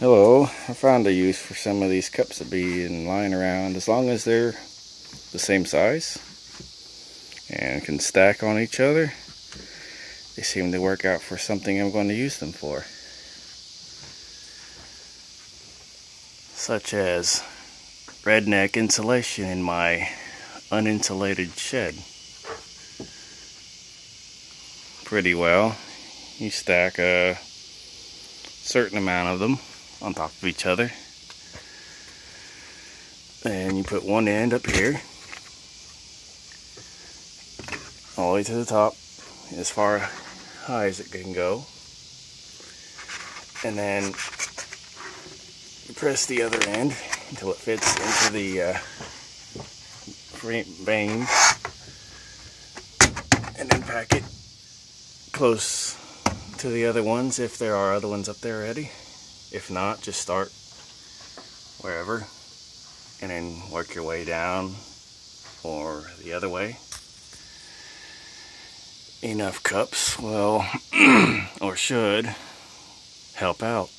Hello, I found a use for some of these cups that be in lying around as long as they're the same size and can stack on each other. They seem to work out for something I'm going to use them for. Such as redneck insulation in my uninsulated shed. Pretty well. You stack a certain amount of them on top of each other. And you put one end up here, all the way to the top, as far high as it can go. And then you press the other end until it fits into the uh, frame and then pack it close to the other ones if there are other ones up there already. If not, just start wherever and then work your way down or the other way. Enough cups will, or should, help out.